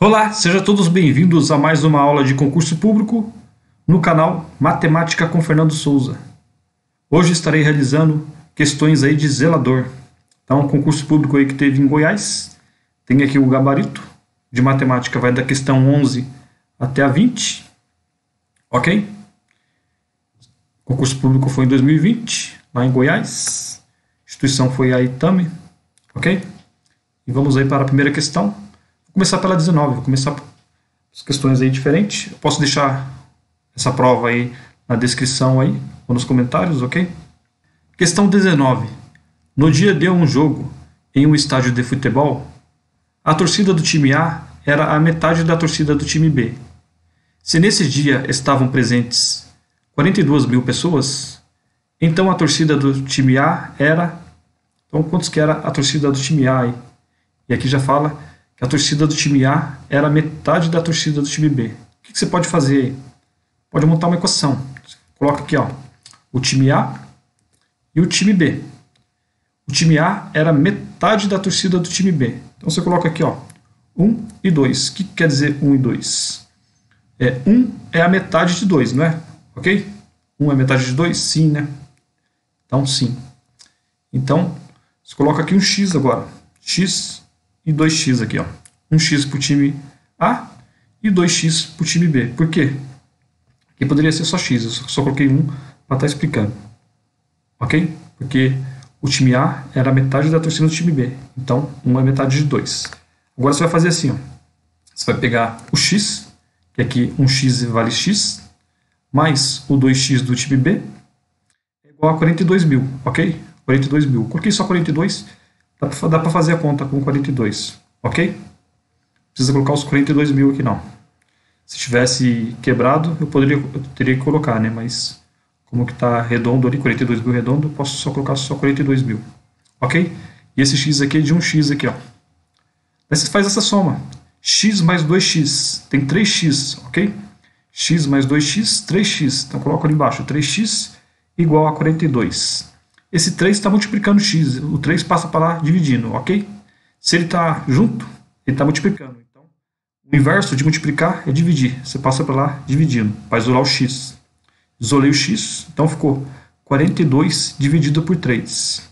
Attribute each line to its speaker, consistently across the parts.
Speaker 1: Olá, sejam todos bem-vindos a mais uma aula de concurso público no canal Matemática com Fernando Souza. Hoje estarei realizando questões aí de zelador. Então, um concurso público aí que teve em Goiás. Tem aqui o gabarito de matemática, vai da questão 11 até a 20. Ok? O concurso público foi em 2020, lá em Goiás. A instituição foi a Itame. Ok? E vamos aí para a primeira questão começar pela 19, vou começar as questões aí diferentes. Eu posso deixar essa prova aí na descrição aí, ou nos comentários, ok? Questão 19. No dia de um jogo em um estádio de futebol, a torcida do time A era a metade da torcida do time B. Se nesse dia estavam presentes 42 mil pessoas, então a torcida do time A era. Então, quantos que era a torcida do time A aí? E aqui já fala que a torcida do time A era metade da torcida do time B. O que, você pode fazer aí? Pode montar uma equação. Coloca aqui ó, o time A e o time B. O time A era metade da torcida do time B. Então você coloca aqui ó, 1 e 2. O que, que quer dizer 1 e 2? É, 1 é a metade de 2, não é? Ok? 1 é metade de 2? Sim, né? Então, sim. Então, você coloca aqui um x agora. x e 2x aqui, ó. 1x para o time A e 2x para o time B. Por quê? Aqui poderia ser só x, eu só coloquei 1 para estar tá explicando. Ok? Porque o time A era metade da torcida do time B. Então, 1 é metade de 2. Agora você vai fazer assim, ó. Você vai pegar o x, que aqui 1x vale x, mais o 2x do time B, é igual a 42 mil, ok? 42 mil. Coloquei só 42 Dá para fazer a conta com 42, ok? Precisa colocar os 42 mil aqui não. Se tivesse quebrado, eu poderia, eu teria que colocar, né? Mas como que está redondo ali, 42 mil redondo, posso só colocar só 42 mil, ok? E esse x aqui é de um x aqui, ó. Aí você faz essa soma. x mais 2x, tem 3x, ok? x mais 2x, 3x. Então coloco ali embaixo, 3x igual a 42. Esse 3 está multiplicando x, o 3 passa para lá dividindo, ok? Se ele está junto, ele está multiplicando. Então, o inverso de multiplicar é dividir. Você passa para lá dividindo, para isolar o x. Isolei o x, então ficou 42 dividido por 3.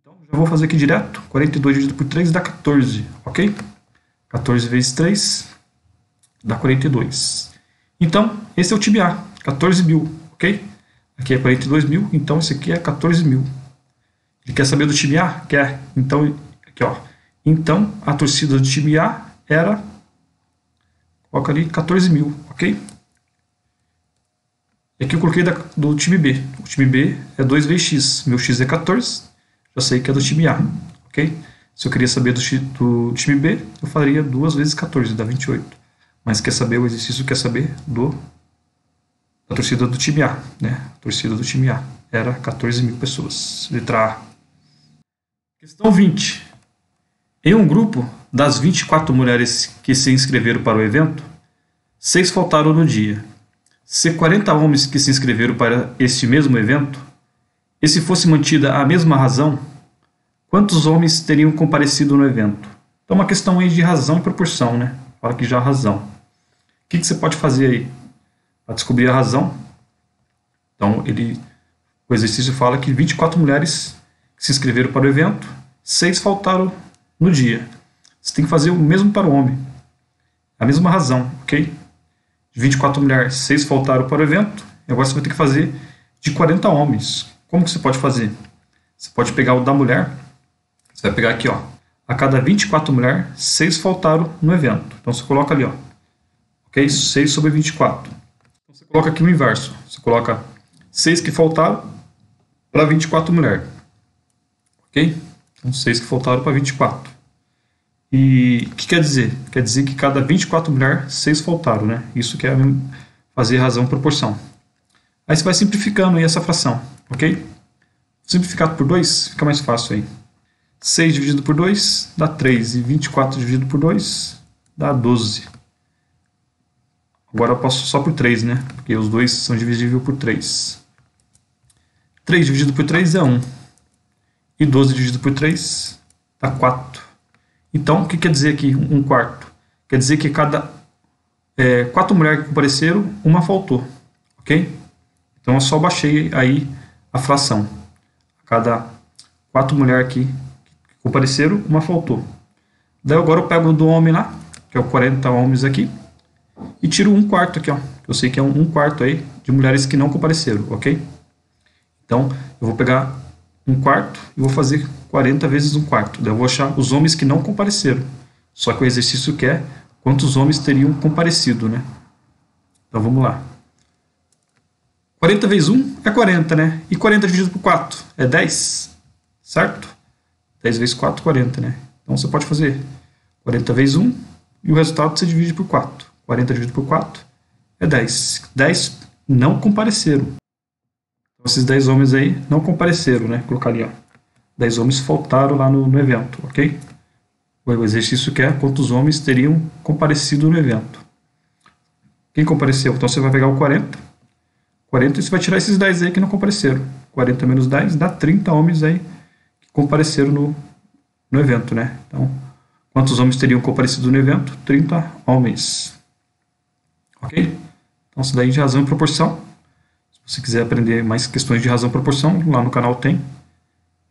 Speaker 1: Então, já vou fazer aqui direto. 42 dividido por 3 dá 14, ok? 14 vezes 3 dá 42. Então, esse é o time A, 14 mil, ok? Aqui é 42 mil, então esse aqui é 14 mil. Ele quer saber do time A? Quer. Então, aqui ó. Então, a torcida do time A era, coloca ali, 14 mil, ok? E aqui eu coloquei da, do time B. O time B é 2 vezes x. Meu x é 14, já sei que é do time A, ok? Se eu queria saber do, do time B, eu faria 2 vezes 14, dá 28. Mas quer saber o exercício, quer saber do a torcida do time A, né? A torcida do time A era 14 mil pessoas. Letra A. Questão 20. Em um grupo das 24 mulheres que se inscreveram para o evento, seis faltaram no dia. Se 40 homens que se inscreveram para este mesmo evento, e se fosse mantida a mesma razão, quantos homens teriam comparecido no evento? Então, uma questão aí de razão e proporção, né? Fala aqui já razão. O que, que você pode fazer aí? Para descobrir a razão. Então, ele, o exercício fala que 24 mulheres se inscreveram para o evento, seis faltaram no dia. Você tem que fazer o mesmo para o homem. A mesma razão, ok? De 24 mulheres, seis faltaram para o evento, agora você vai ter que fazer de 40 homens. Como que você pode fazer? Você pode pegar o da mulher, você vai pegar aqui, ó. A cada 24 mulheres, seis faltaram no evento. Então você coloca ali, ó. Ok? 6 sobre 24 coloca aqui o inverso. Você coloca 6 que faltaram para 24 mulheres. Ok? Então, 6 que faltaram para 24. E o que quer dizer? Quer dizer que cada 24 mulheres, 6 faltaram, né? Isso quer fazer razão proporção. Aí você vai simplificando aí essa fração, ok? Simplificado por 2 fica mais fácil aí. 6 dividido por 2 dá 3 e 24 dividido por 2 dá 12. Agora eu posso só por 3, né? Porque os dois são divisíveis por 3. 3 dividido por 3 é 1. E 12 dividido por 3 dá 4. Então, o que quer dizer aqui 1 quarto? quer dizer que cada é, quatro mulheres que compareceram, uma faltou, ok? Então eu só baixei aí a fração. Cada quatro mulheres aqui que compareceram, uma faltou. Daí agora eu pego do homem lá, que é o 40 homens aqui, e tiro um quarto aqui, ó. Eu sei que é um, quarto aí de mulheres que não compareceram, ok? Então eu vou pegar um quarto e vou fazer 40 vezes um quarto. Daí eu vou achar os homens que não compareceram. Só que o exercício quer quantos homens teriam comparecido, né? Então vamos lá. 40 vezes 1 é 40, né? E 40 dividido por 4 é 10, certo? 10 vezes 4, 40, né? Então você pode fazer 40 vezes 1 e o resultado você divide por 4. 40 dividido por 4 é 10. 10 não compareceram. Então, esses 10 homens aí não compareceram, né? Colocar ali, ó. 10 homens faltaram lá no, no evento, ok? O exercício quer quantos homens teriam comparecido no evento. Quem compareceu? Então você vai pegar o 40. 40 e você vai tirar esses 10 aí que não compareceram. 40 menos 10 dá 30 homens aí que compareceram no, no evento, né? Então, quantos homens teriam comparecido no evento? 30 homens. Ok? Então, isso daí de razão e proporção. Se você quiser aprender mais questões de razão e proporção, lá no canal tem.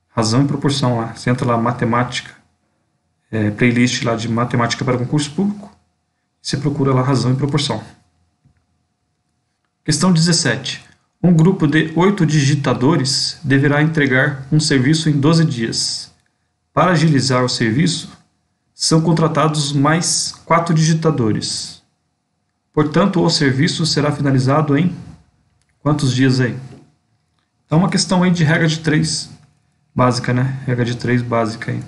Speaker 1: Razão e proporção lá. Você entra lá, matemática é, playlist lá de matemática para concurso público. Você procura lá razão e proporção. Questão 17. Um grupo de oito digitadores deverá entregar um serviço em 12 dias. Para agilizar o serviço, são contratados mais quatro digitadores. Portanto, o serviço será finalizado em quantos dias aí? Então, uma questão aí de regra de três básica, né? Regra de três básica aí.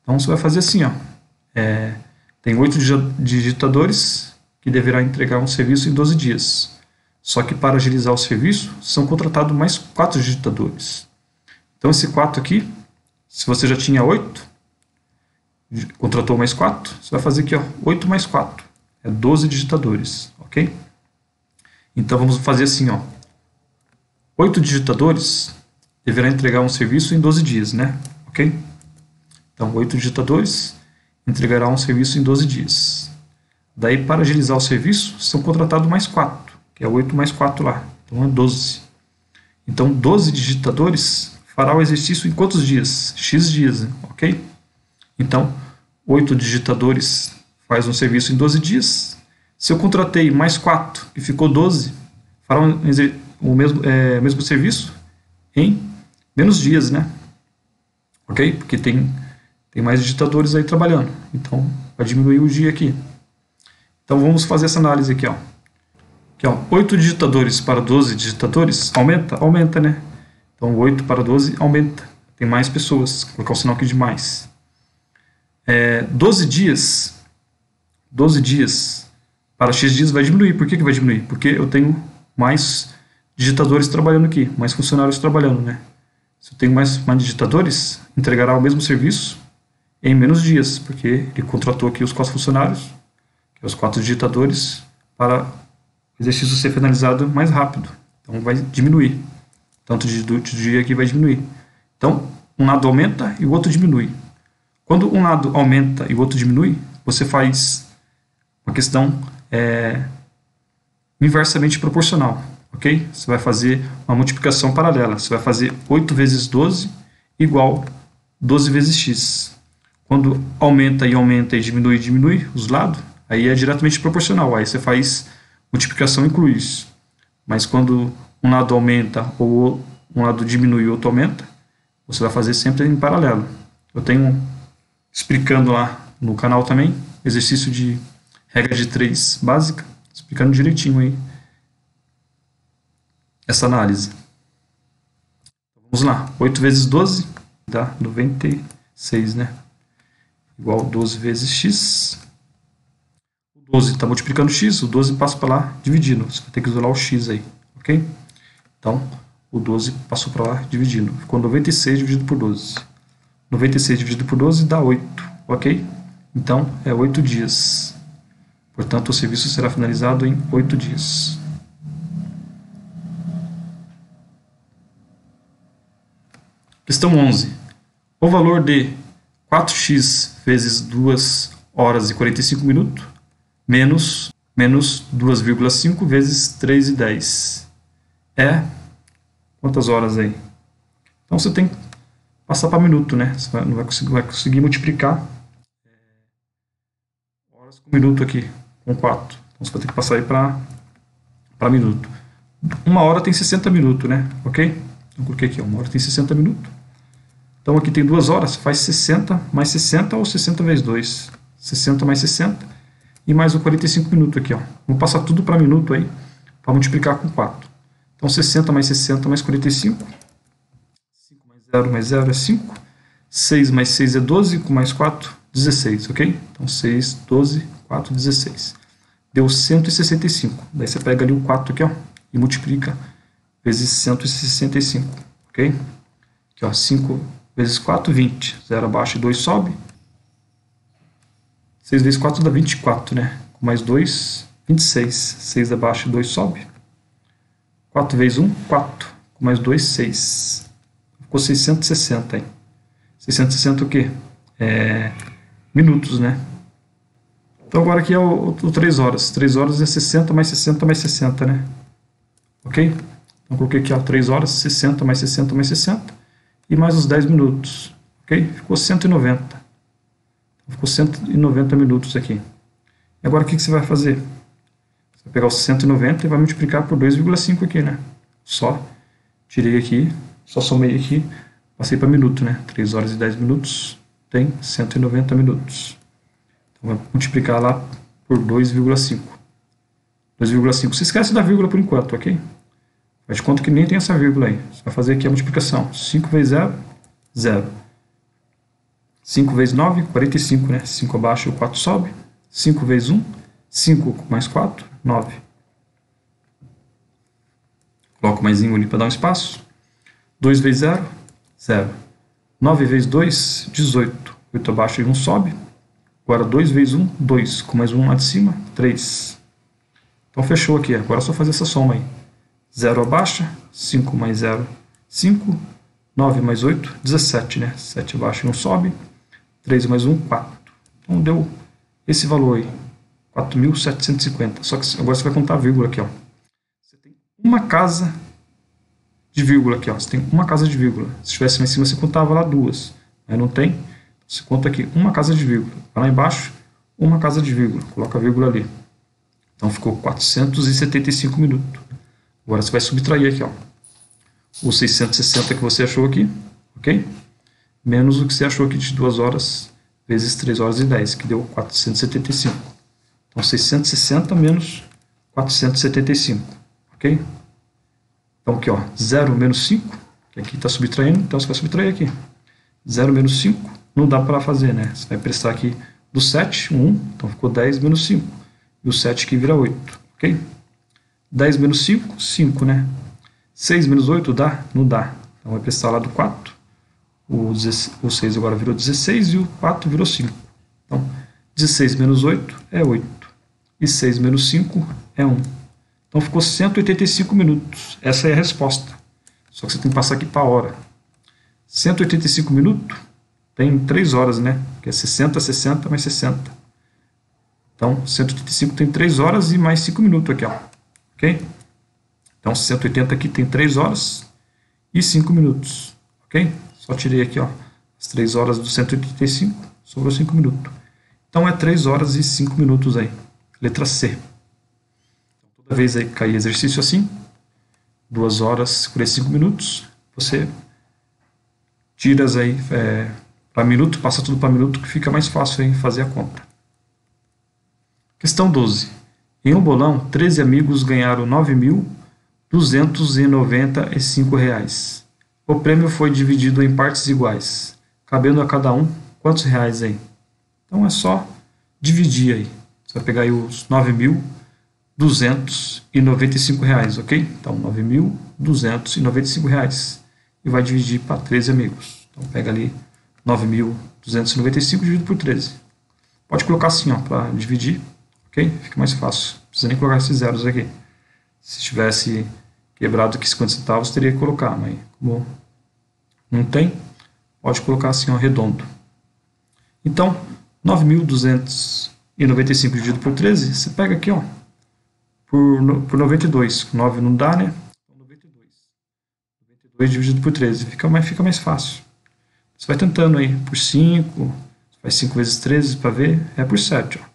Speaker 1: Então você vai fazer assim, ó. É, tem oito digitadores que deverá entregar um serviço em 12 dias. Só que para agilizar o serviço, são contratados mais quatro digitadores. Então esse 4 aqui, se você já tinha 8, contratou mais 4, você vai fazer aqui, ó, 8 mais 4. É 12 digitadores, ok? Então vamos fazer assim, ó. 8 digitadores deverá entregar um serviço em 12 dias, né? Ok? Então, oito digitadores entregará um serviço em 12 dias. Daí, para agilizar o serviço, são contratados mais quatro, que é 8 mais 4 lá. Então, é 12. Então, 12 digitadores fará o exercício em quantos dias? X dias, ok? Então, 8 digitadores faz um serviço em 12 dias. Se eu contratei mais 4 e ficou 12, fará um, o mesmo, é, mesmo serviço em menos dias, né? Ok? Porque tem tem mais digitadores aí trabalhando. Então, vai diminuir o dia aqui. Então, vamos fazer essa análise aqui, ó. Aqui, ó, 8 digitadores para 12 digitadores, aumenta? Aumenta, né? Então, 8 para 12 aumenta. Tem mais pessoas. Vou colocar o sinal aqui de mais. É, 12 dias, 12 dias para X dias vai diminuir. Por que, que vai diminuir? Porque eu tenho mais digitadores trabalhando aqui, mais funcionários trabalhando, né? Se eu tenho mais, mais digitadores, entregará o mesmo serviço em menos dias, porque ele contratou aqui os quatro funcionários, é os quatro digitadores, para o exercício ser finalizado mais rápido. Então vai diminuir. Tanto de, de dia aqui vai diminuir. Então, um lado aumenta e o outro diminui. Quando um lado aumenta e o outro diminui, você faz uma questão é, inversamente proporcional, ok? Você vai fazer uma multiplicação paralela. Você vai fazer 8 vezes 12 igual 12 vezes x. Quando aumenta e aumenta e diminui e diminui os lados, aí é diretamente proporcional. Aí você faz multiplicação e inclui isso. Mas quando um lado aumenta ou um lado diminui e outro aumenta, você vai fazer sempre em paralelo. Eu tenho explicando lá no canal também, exercício de regra de 3 básica, explicando direitinho aí essa análise. Vamos lá, 8 vezes 12 dá 96, né? igual 12 vezes x. O 12 está multiplicando x, o 12 passa para lá dividindo. Você vai ter que isolar o x aí, ok? Então, o 12 passou para lá dividindo. Ficou 96 dividido por 12. 96 dividido por 12 dá 8, ok? Então, é 8 dias. Portanto, o serviço será finalizado em 8 dias. Questão 11. O valor de 4x vezes 2 horas e 45 minutos, menos, menos 2,5 vezes 3 e 10. É quantas horas aí? Então você tem que passar para minuto, né? Você não vai conseguir, vai conseguir multiplicar é, horas com minuto aqui, com 4. Então você vai ter que passar aí para minuto. Uma hora tem 60 minutos, né? Ok? Então coloquei aqui, uma hora tem 60 minutos. Então aqui tem duas horas, faz 60 mais 60 ou 60 vezes 2. 60 mais 60 e mais o 45 minutos aqui. Ó. Vou passar tudo para minuto aí, para multiplicar com 4. Então 60 mais 60 mais 45. 5 mais 0 mais 0 é 5. 6 mais 6 é 12, com mais 4, 16, ok? Então 6, 12, 4, 16. Deu 165. Daí você pega ali o 4 aqui, ó, e multiplica vezes 165, ok? Aqui, ó, 5 vezes 4, 20. 0 abaixo e 2 sobe. 6 vezes 4 dá 24, né? Com mais 2, 26. 6 abaixo e 2 sobe. 4 vezes 1, 4. Com mais 2, 6. Ficou 660 aí. 660 o quê? É, minutos, né? Então agora aqui é o, o, o 3 horas. 3 horas é 60 mais 60 mais 60, né? Ok? Então coloquei aqui ó, 3 horas, 60 mais 60 mais 60 e mais os 10 minutos. Ok? Ficou 190. Ficou 190 minutos aqui. E agora o que, que você vai fazer? Você vai pegar os 190 e vai multiplicar por 2,5 aqui, né? Só tirei aqui, só somei aqui, passei para minuto, né? 3 horas e 10 minutos tem 190 minutos. Então vai multiplicar lá por 2,5. 2,5. Se esquece da vírgula por enquanto, ok? Faz de conta que nem tem essa vírgula aí. Você vai fazer aqui a multiplicação. 5 vezes 0, 0. 5 vezes 9, 45, né? 5 abaixo e o 4 sobe. 5 vezes 1, 5 mais 4, 9. Coloco mais um ali para dar um espaço. 2 vezes 0, 0. 9 vezes 2, 18. 8 abaixo e 1 sobe. Agora 2 vezes 1, 2. Com mais um lá de cima, 3. Então fechou aqui. Agora é só fazer essa soma aí. 0 abaixa, 5 mais 0, 5, 9 mais 8, 17, né? 7 abaixa e 1 sobe, 3 mais 1, 4. Então deu esse valor aí, 4.750. Só que agora você vai contar a vírgula aqui, ó. Você tem uma casa de vírgula aqui, ó. Você tem uma casa de vírgula. Se estivesse lá em cima, você contava lá duas. Mas não tem. Você conta aqui uma casa de vírgula. Lá embaixo, uma casa de vírgula. Coloca a vírgula ali. Então ficou 475 minutos. Agora você vai subtrair aqui, ó, os 660 que você achou aqui, ok? Menos o que você achou aqui de 2 horas vezes 3 horas e 10, que deu 475. Então, 660 menos 475, ok? Então, aqui, ó, 0 menos 5, que aqui está subtraindo, então você vai subtrair aqui. 0 menos 5, não dá para fazer, né? Você vai prestar aqui do 7, 1, então ficou 10 menos 5. E o 7 aqui vira 8, ok? 10 menos 5, 5, né? 6 menos 8 dá? Não dá. Então vai prestar lá do 4. O, 6 agora virou 16 e o 4 virou 5. Então, 16 menos 8 é 8. E 6 menos 5 é 1. Então ficou 185 minutos. Essa é a resposta. Só que você tem que passar aqui para a hora. 185 minutos tem 3 horas, né? Que é 60, 60 mais 60. Então, 185 tem 3 horas e mais 5 minutos aqui, ó. Ok? Então, 180 aqui tem 3 horas e 5 minutos. Ok? Só tirei aqui ó, as 3 horas do 185, sobrou 5 minutos. Então, é 3 horas e 5 minutos aí. Letra C. Toda vez que cair exercício assim, 2 horas e 45 minutos, você tira aí é, para minuto, passa tudo para minuto, que fica mais fácil aí fazer a conta. Questão 12. Em um bolão, 13 amigos ganharam R$ 9.295. O prêmio foi dividido em partes iguais, cabendo a cada um quantos reais aí? Então é só dividir aí. Você vai pegar aí os R$ 9.295, ok? Então, R$ 9.295 e vai dividir para 13 amigos. Então, pega ali 9.295 dividido por 13. Pode colocar assim, ó, para dividir Ok? Fica mais fácil. Não precisa nem colocar esses zeros aqui. Se tivesse quebrado aqui 50 centavos, teria que colocar, mas como não tem, pode colocar assim, ó, redondo. Então, 9.295 dividido por 13, você pega aqui, ó, por, por 92. 9 não dá, né? 92. 92 dividido por 13. Fica mais, fica mais fácil. Você vai tentando aí por 5, faz 5 vezes 13 para ver, é por 7. Ó.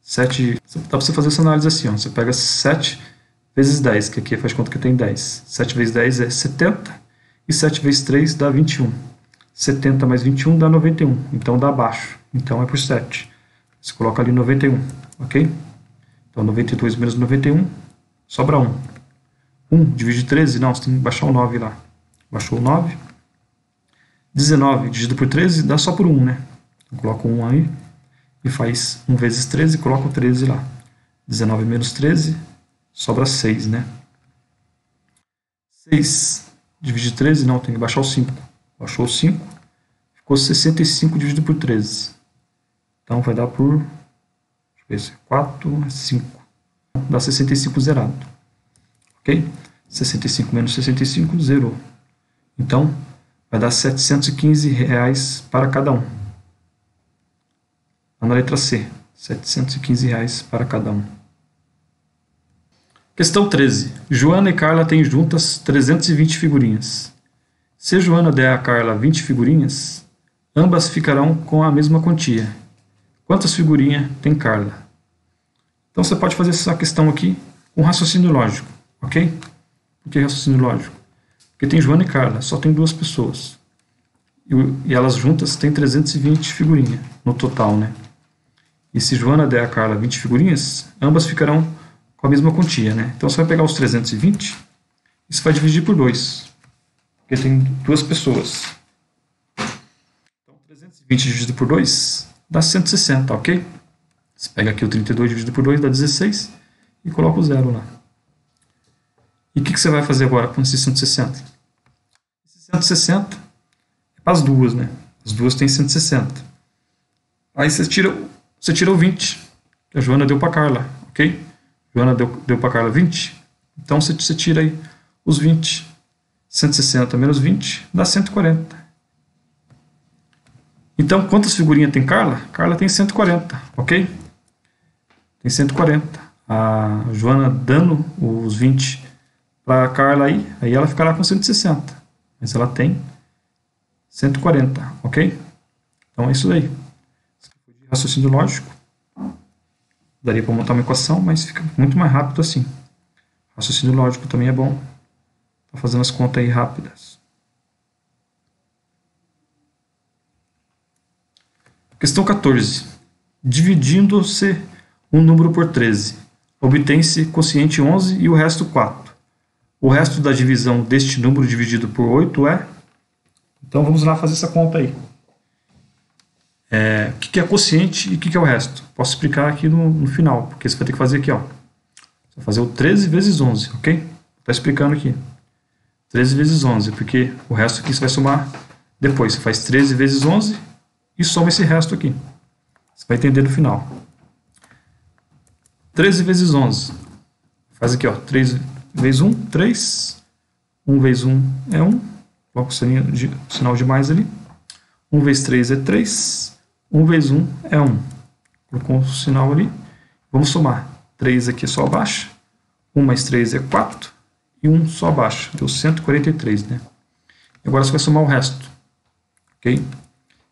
Speaker 1: 7, dá para você fazer essa análise assim, ó. você pega 7 vezes 10, que aqui faz conta que tem 10. 7 vezes 10 é 70, e 7 vezes 3 dá 21. 70 mais 21 dá 91, então dá abaixo, então é por 7. Você coloca ali 91, ok? Então 92 menos 91, sobra 1. 1 divide 13, não, você tem que baixar o 9 lá. Baixou o 9. 19 dividido por 13 dá só por 1, né? Então coloca 1 aí e faz 1 vezes 13 e coloca o 13 lá. 19 menos 13, sobra 6, né? 6 divide 13, não, tem que baixar o 5. Baixou o 5, ficou 65 dividido por 13. Então vai dar por, deixa eu ver se é 4, 5. Dá 65 zerado. Ok? 65 menos 65, zerou. Então, vai dar 715 reais para cada um. Na letra C, 715 reais para cada um. Questão 13. Joana e Carla têm juntas 320 figurinhas. Se Joana der a Carla 20 figurinhas, ambas ficarão com a mesma quantia. Quantas figurinhas tem Carla? Então você pode fazer essa questão aqui com raciocínio lógico, ok? Por que raciocínio lógico? Porque tem Joana e Carla, só tem duas pessoas. E, e elas juntas têm 320 figurinhas no total, né? E se Joana der a Carla 20 figurinhas, ambas ficarão com a mesma quantia, né? Então você vai pegar os 320 e você vai dividir por 2, porque tem duas pessoas. Então 320 dividido por 2 dá 160, ok? Você pega aqui o 32 dividido por 2 dá 16 e coloca o zero lá. E o que, que, você vai fazer agora com esse 160? Esse 160 é para as duas, né? As duas têm 160. Aí você tira, você tira o 20, que a Joana deu para Carla, ok? Joana deu, deu para Carla 20. Então você, você tira aí os 20. 160 menos 20 dá 140. Então, quantas figurinhas tem Carla? Carla tem 140, ok? Tem 140. A Joana dando os 20 para Carla aí, aí ela ficará com 160. Mas ela tem 140, ok? Então é isso aí. Raciocínio lógico. Daria para montar uma equação, mas fica muito mais rápido assim. Raciocínio lógico também é bom. Tá fazendo as contas aí rápidas. Questão 14. Dividindo-se um número por 13, obtém-se quociente 11 e o resto 4. O resto da divisão deste número dividido por 8 é? Então vamos lá fazer essa conta aí. É, o que é quociente e o que é o resto? Posso explicar aqui no, no final, porque você vai ter que fazer aqui. Ó. Você vai fazer o 13 vezes 11, ok? Está explicando aqui. 13 vezes 11, porque o resto aqui você vai somar depois. Você faz 13 vezes 11 e soma esse resto aqui. Você vai entender no final. 13 vezes 11. Faz aqui, ó. 3 vezes 1, 3. 1 vezes 1 é 1. Coloca o sinal de mais ali. 1 vezes 3 é 3. 1 vezes 1 é 1. Colocou o sinal ali. Vamos somar. 3 aqui só abaixo. 1 mais 3 é 4. E 1 só abaixo. Deu 143, né? E agora você vai somar o resto. Ok?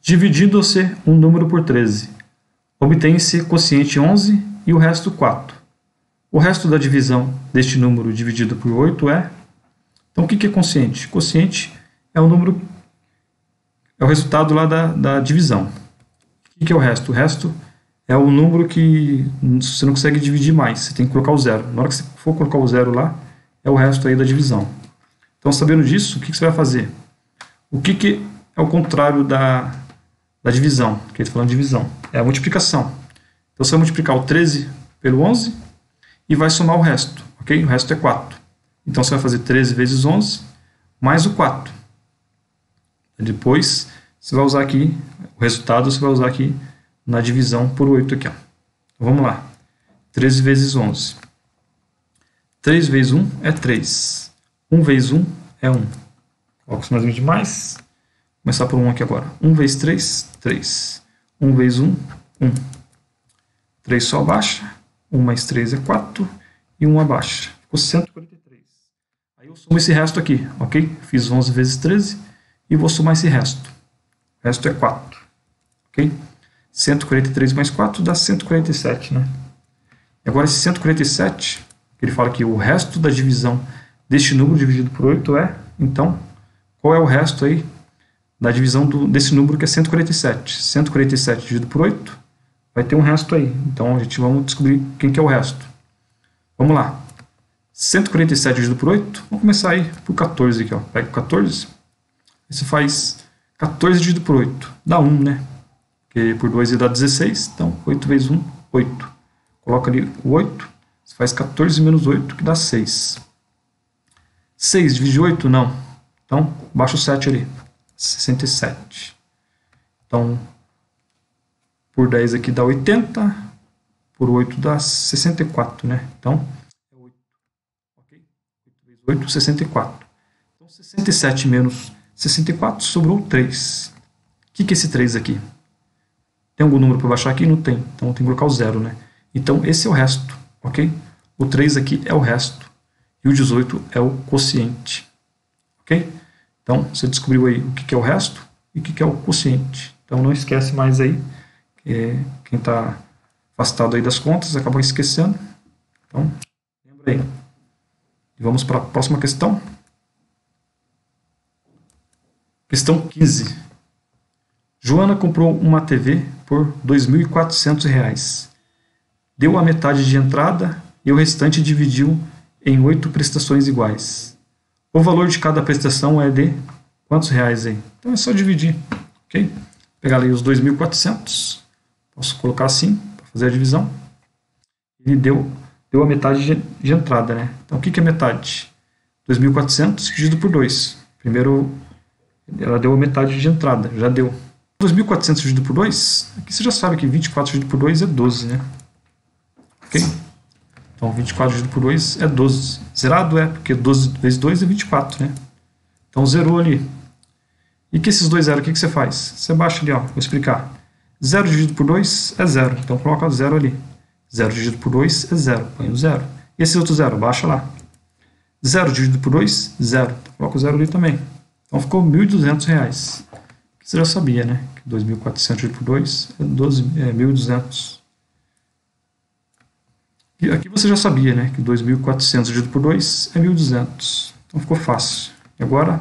Speaker 1: Dividindo-se um número por 13, obtém-se quociente 11 e o resto 4. O resto da divisão deste número dividido por 8 é... Então, o que é quociente? Quociente é o número... é o resultado lá da, da divisão. O que é o resto? O resto é o número que você não consegue dividir mais, você tem que colocar o zero. Na hora que você for colocar o zero lá, é o resto aí da divisão. Então, sabendo disso, o que você vai fazer? O que, é o contrário da, da divisão, que ele está falando de divisão, é a multiplicação. Então você vai multiplicar o 13 pelo 11 e vai somar o resto, ok? O resto é 4. Então você vai fazer 13 vezes 11 mais o 4. Depois você vai usar aqui, o resultado você vai usar aqui na divisão por 8 aqui. Ó. Então, vamos lá. 13 vezes 11. 3 vezes 1 é 3. 1 vezes 1 é 1. Coloco os mais de mais. Começar por 1 aqui agora. 1 vezes 3, 3. 1 vezes 1, 1. 3 só abaixa. 1 mais 3 é 4. E 1 abaixa. Ficou 143. Aí eu somo esse resto aqui, ok? Fiz 11 vezes 13 e vou somar esse resto. O resto é 4. Ok? 143 mais 4 dá 147, né? E agora esse 147, ele fala que o resto da divisão deste número dividido por 8 é, então, qual é o resto aí da divisão do, desse número que é 147? 147 dividido por 8 vai ter um resto aí. Então a gente vamos descobrir quem que é o resto. Vamos lá. 147 dividido por 8, vamos começar aí por 14 aqui, ó. Pega o 14, aí você faz 14 dividido por 8, dá 1, né? Porque por 2 ia dar 16, então 8 vezes 1, 8. Coloca ali o 8, você faz 14 menos 8, que dá 6. 6 divide 8? Não. Então, baixa o 7 ali. 67. Então, por 10 aqui dá 80, por 8 dá 64, né? Então, é 8. Ok? 8 vezes 8, 64. Então, 67 menos 64, sobrou 3. O que, que é esse 3 aqui? Tem algum número para baixar aqui? Não tem. Então, tem que colocar o zero, né? Então, esse é o resto, ok? O 3 aqui é o resto. E o 18 é o quociente, ok? Então, você descobriu aí o que, é o resto e o que, é o quociente. Então, não esquece mais aí. Que quem está afastado aí das contas acabou esquecendo. Então, lembra aí. E vamos para a próxima questão. Questão 15. Joana comprou uma TV por R$ 2.400. Deu a metade de entrada e o restante dividiu em oito prestações iguais. O valor de cada prestação é de quantos reais aí? Então é só dividir, ok? Pegar ali os 2.400, posso colocar assim, para fazer a divisão. Ele deu, deu a metade de, de entrada, né? Então o que, que é metade? 2.400 dividido por 2. Primeiro ela deu a metade de entrada, já deu. 2.400 dividido por 2, aqui você já sabe que 24 dividido por 2 é 12, né? Ok? Então 24 dividido por 2 é 12. Zerado é, porque 12 vezes 2 é 24, né? Então zerou ali. E que esses dois zeros, o que, que você faz? Você baixa ali, ó, vou explicar. 0 dividido por 2 é 0, então coloca 0 ali. 0 dividido por 2 é 0, põe o 0. E esse outro 0, baixa lá. 0 dividido por 2, 0. Então coloca o 0 ali também. Então ficou R$ 1.200. Você já sabia, né? Que 2.400 dividido por 2 é, 12, é 1.200. E aqui você já sabia, né? Que 2.400 dividido por 2 é 1.200. Então ficou fácil. E agora,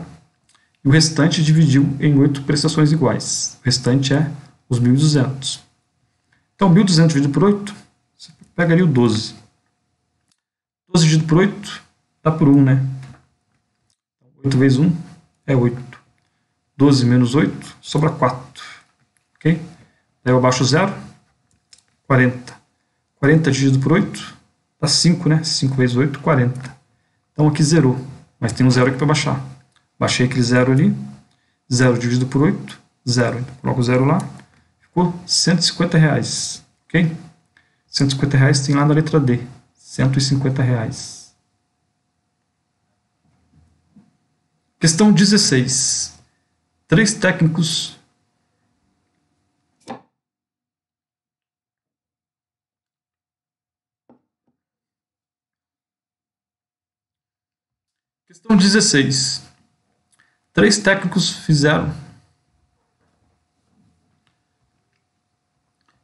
Speaker 1: o restante dividiu em oito prestações iguais. O restante é os 1.200. Então, 1.200 dividido por 8, você pegaria o 12. 12 dividido por 8 dá por 1, né? 8 vezes 1 é 8. 12 menos 8 sobra 4. Ok? Daí eu abaixo 0, 40. 40 dividido por 8 dá 5, né? 5 vezes 8, 40. Então aqui zerou, mas tem um zero aqui para baixar. Baixei aquele zero ali, 0 dividido por 8, 0. Então, coloco zero lá, ficou 150 reais. Ok? 150 reais tem lá na letra D. 150 reais. Questão 16. Três técnicos Questão 16. Três técnicos fizeram.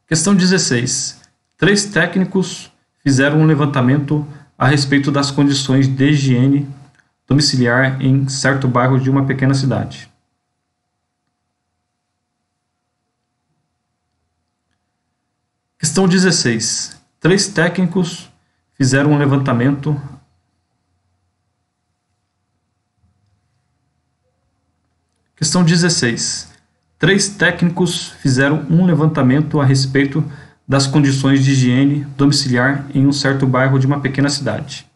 Speaker 1: Questão 16. Três técnicos fizeram um levantamento a respeito das condições de higiene domiciliar em certo bairro de uma pequena cidade. Questão 16. Três técnicos fizeram um levantamento Questão 16. Três técnicos fizeram um levantamento a respeito das condições de higiene domiciliar em um certo bairro de uma pequena cidade.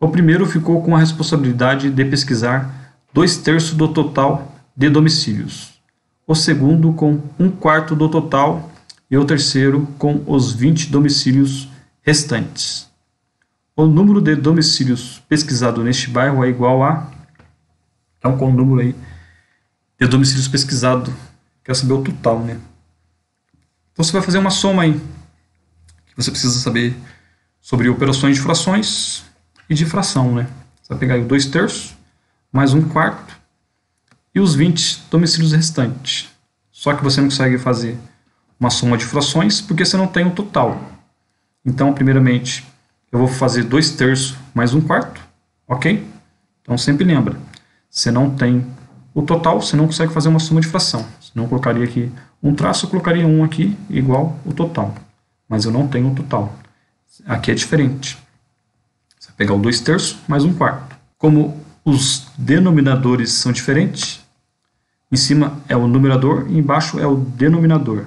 Speaker 1: O primeiro ficou com a responsabilidade de pesquisar dois terços do total de domicílios, o segundo com um quarto do total e o terceiro com os 20 domicílios restantes. O número de domicílios pesquisado neste bairro é igual a. Então, com o número aí de domicílios pesquisado, quer saber o total, né? Então, você vai fazer uma soma aí, que você precisa saber sobre operações de frações e de fração, né? Você vai pegar aí o 2 terços, mais um quarto, e os 20 domicílios restantes. Só que você não consegue fazer uma soma de frações porque você não tem o total. Então, primeiramente, eu vou fazer 2 terços mais um quarto, ok? Então, sempre lembra, você não tem o total, você não consegue fazer uma soma de fração. Eu colocaria aqui um traço, eu colocaria um aqui igual o total. Mas eu não tenho o total. Aqui é diferente. Você vai pegar o 2 terços mais um quarto. Como os denominadores são diferentes, em cima é o numerador e embaixo é o denominador.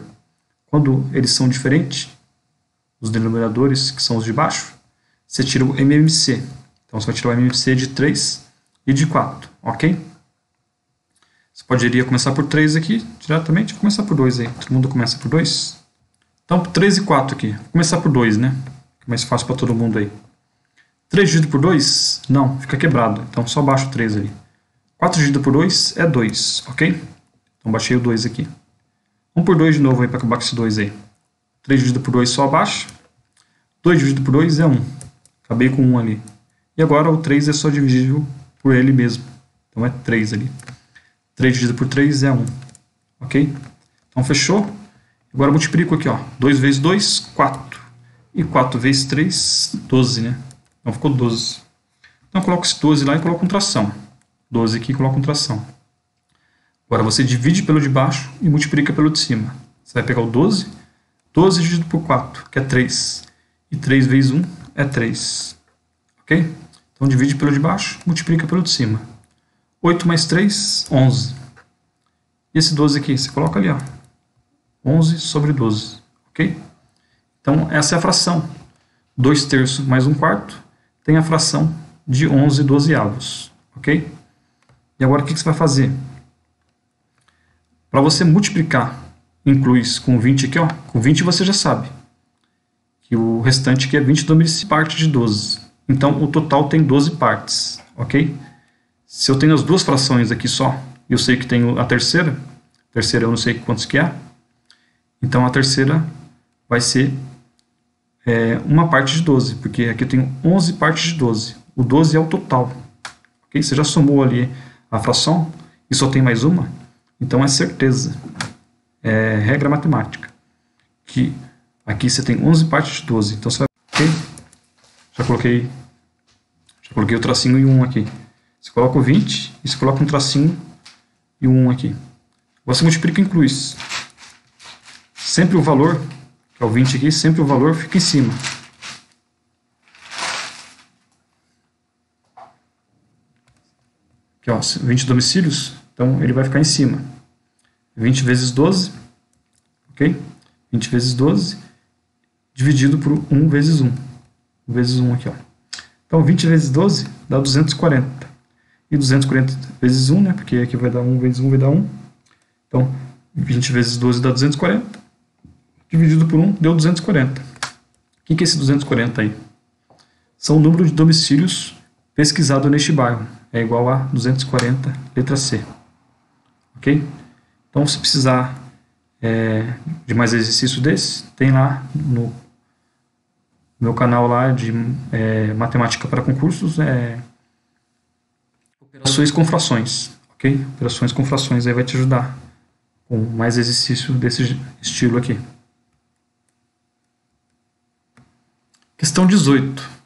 Speaker 1: Quando eles são diferentes, os denominadores, que são os de baixo, você tira o MMC. Então, você vai tirar o MMC de 3 e de 4, ok? Poderia começar por 3 aqui, diretamente, vou começar por 2 aí. Todo mundo começa por 2? Então, 3 e 4 aqui. Vou começar por 2, né? É mais fácil para todo mundo aí. 3 dividido por 2? Não, fica quebrado. Então, só baixo 3 ali. 4 dividido por 2 é 2, ok? Então, baixei o 2 aqui. 1 por 2 de novo aí para acabar com esse 2 aí. 3 dividido por 2 só abaixo. 2 dividido por 2 é 1. Acabei com 1 ali. E agora o 3 é só divisível por ele mesmo. Então é 3 ali. 3 dividido por 3 é 1. Ok? Então fechou. Agora multiplico aqui, ó. 2 vezes 2, 4. E 4 vezes 3, 12, né? Então ficou 12. Então coloco esse 12 lá e coloco um tração. 12 aqui e coloco um tração. Agora você divide pelo de baixo e multiplica pelo de cima. Você vai pegar o 12, 12 dividido por 4, que é 3. E 3 vezes 1 é 3. Ok? Então divide pelo de baixo, multiplica pelo de cima. 8 mais 3, 11. E esse 12 aqui, você coloca ali, ó. 11 sobre 12. Ok? Então essa é a fração. 2 terços mais 1 quarto tem a fração de 11 dozeavos. Ok? E agora o que você vai fazer? Para você multiplicar inclui com 20 aqui, ó, com 20 você já sabe que o restante aqui é 20 domicílios parte de 12. Então o total tem 12 partes, ok? Se eu tenho as duas frações aqui só, e eu sei que tenho a terceira, a terceira eu não sei quantos que é, então a terceira vai ser é, uma parte de 12, porque aqui eu tenho 11 partes de 12. O 12 é o total, ok? Você já somou ali a fração e só tem mais uma, então é certeza, é regra matemática, que aqui você tem 11 partes de 12. Então você vai. Okay? Já coloquei. Já coloquei o tracinho e um aqui. Você coloca o 20 e você coloca um tracinho e um aqui. Você multiplica e inclui. Sempre o valor, que é o 20 aqui, sempre o valor fica em cima. Aqui, ó, 20 domicílios, então ele vai ficar em cima. 20 vezes 12, ok? 20 vezes 12, dividido por 1 vezes 1. 1 vezes 1 aqui, ó. Então, 20 vezes 12 dá 240. E 240 vezes 1, né? Porque aqui vai dar 1 vezes 1 vai dar 1. Então, 20 vezes 12 dá 240. Dividido por 1 deu 240. O que, é esse 240 aí? São o número de domicílios pesquisado neste bairro. É igual a 240, letra C. Ok? Então, se precisar é, de mais exercício desse, tem lá no meu canal lá de é, matemática para concursos, é, operações com frações, ok? Operações com frações aí vai te ajudar com mais exercício desse estilo aqui. Questão 18.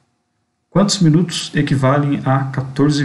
Speaker 1: Quantos minutos equivalem a 14